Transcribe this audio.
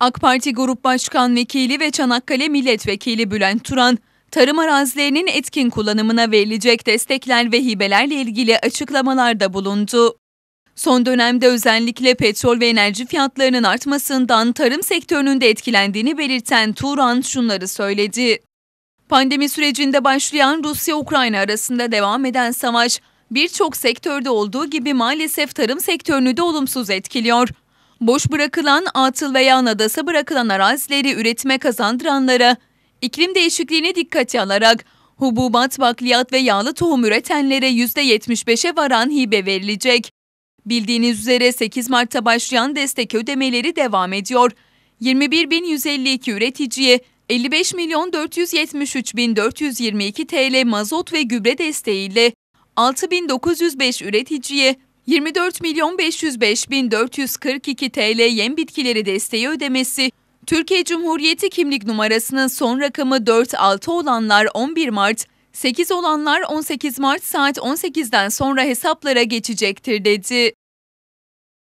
AK Parti Grup Başkan Vekili ve Çanakkale Milletvekili Bülent Turan, tarım arazilerinin etkin kullanımına verilecek destekler ve hibelerle ilgili açıklamalarda bulundu. Son dönemde özellikle petrol ve enerji fiyatlarının artmasından tarım sektörünün de etkilendiğini belirten Turan şunları söyledi. Pandemi sürecinde başlayan Rusya-Ukrayna arasında devam eden savaş, birçok sektörde olduğu gibi maalesef tarım sektörünü de olumsuz etkiliyor. Boş bırakılan, atıl veya nadasa bırakılan arazileri üretime kazandıranlara, iklim değişikliğine dikkate alarak hububat, bakliyat ve yağlı tohum üretenlere %75'e varan hibe verilecek. Bildiğiniz üzere 8 Mart'ta başlayan destek ödemeleri devam ediyor. 21.152 üreticiye 55 milyon 473 bin 422 TL mazot ve gübre desteğiyle 6905 üreticiye 24 milyon 505 bin 442 TL yem bitkileri desteği ödemesi, Türkiye Cumhuriyeti kimlik numarasının son rakamı 46 olanlar 11 Mart, 8 olanlar 18 Mart saat 18'den sonra hesaplara geçecektir dedi.